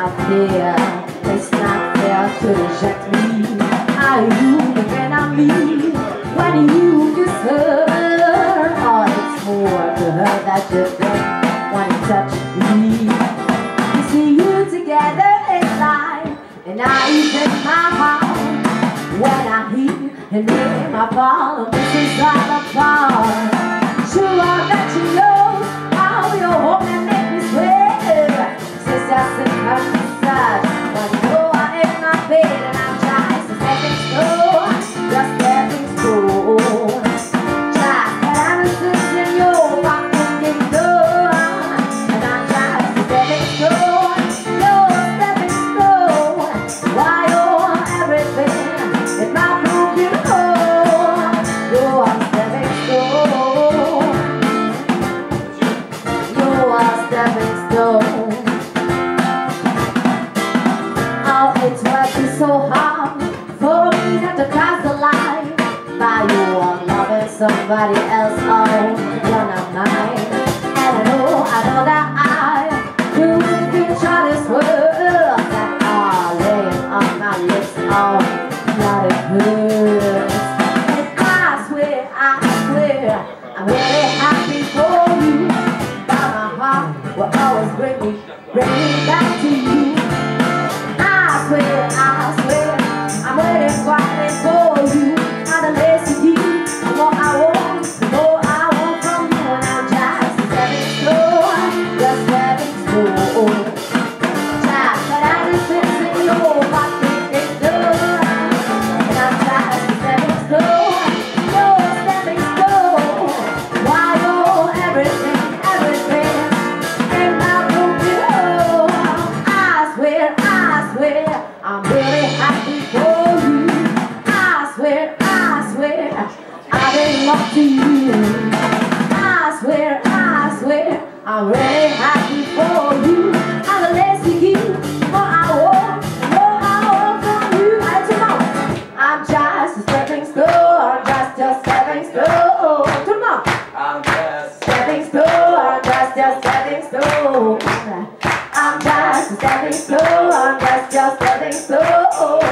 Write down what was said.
not fair, it's not fair to reject me. Are you the man I you. when you deserve? Oh, it's more to her that you don't want to touch me. You see you together in life, and I even my heart. When I hear and name, my fall, this is all about. Oh, it's working so hard for me not to cross the line. By you, I'm loving somebody else. Oh, you're not mine. And I know, I know that I really happy for you. I swear, I swear, I belong to you. I swear, I swear, I'm really happy for you. I'm less you give, the more I want, more I want from you. You, I'm just a stepping stone, I'm just a stepping stone. Come on. I'm just Stepping stone, I'm just a stepping stone. Just a stepping